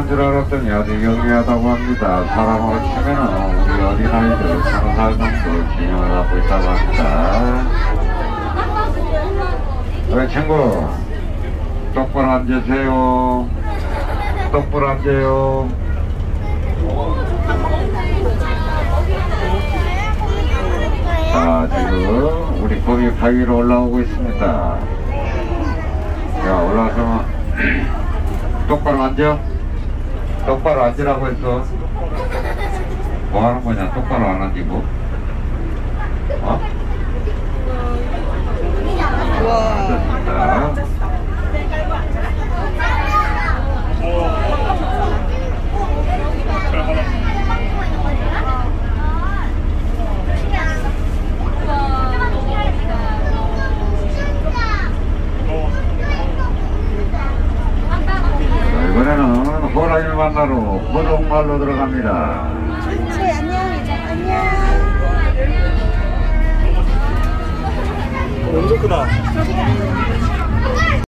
한줄 알았더니 아주 영리하다고 합니다. 사람으로 치면은 우리 어린아이들 서너 살 정도 기념을 하고 있다고 합니다. 왜 친구 똑바로 앉으세요. 똑바로 앉아요. 자 지금 우리 거기 바위로 올라오고 있습니다. 자 올라와서 똑바로 앉아. 똑바로 앉으라고 했어. 뭐 하는 거냐? 똑바로 안 앉고. 어? 앉았습니다. 자, 호랑이를 만나러 호동말로 들어갑니다. 그렇지 안녕 이제 안녕 엄청 크다.